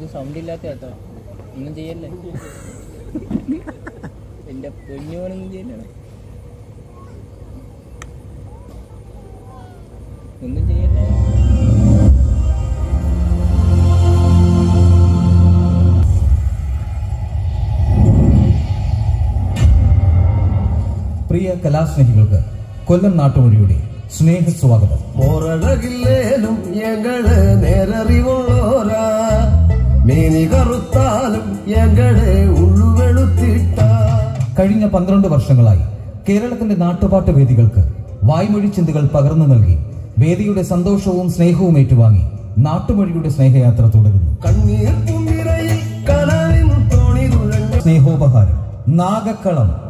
എന്ത് സൗണ്ട് ഇല്ലാത്ത കേട്ടോ. ഒന്നും ചെയ്യല്ലേ? എന്റെ പൊന്നോനൊന്നും ചെയ്യല്ലേ? ഒന്നും ചെയ്യല്ലേ? പ്രിയ കലാസ്നേഹികൾക്ക് കൊല്ലം നാട്ടുമൊഴിയുടെ സ്നേഹ സ്വാഗതം. പോറഴകില്ലേലും ഞങ്ങൾ നേരറിവുള്ളോരാ മേനി കറുത്താലും ഞങ്ങളെ ഉള്ളുവെളുത്തിട്ട. കഴിഞ്ഞ പന്ത്രണ്ട് വർഷങ്ങളായി കേരളത്തിന്റെ നാട്ടുപാട്ട് വേദികൾക്ക് വായ്മൊഴി ചിന്തകൾ പകർന്നു നൽകി വേദിയുടെ സന്തോഷവും സ്നേഹവും ഏറ്റുവാങ്ങി നാട്ടുമൊഴിയുടെ സ്നേഹയാത്ര തുടരുന്നു. സ്നേഹോപഹാരം നാഗക്കളം.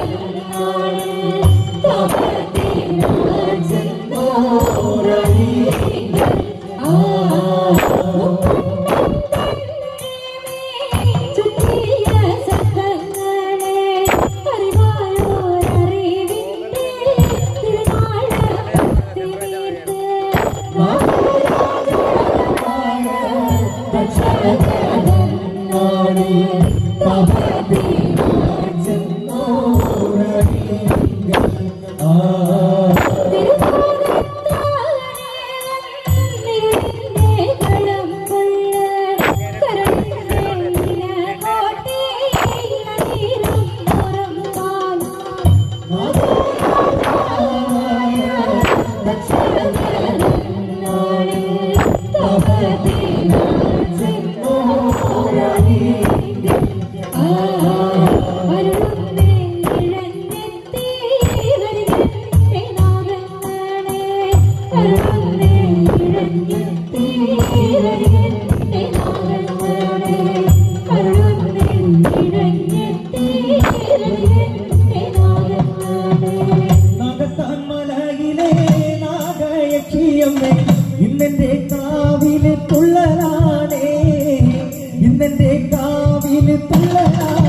I'll तेरे पल्ला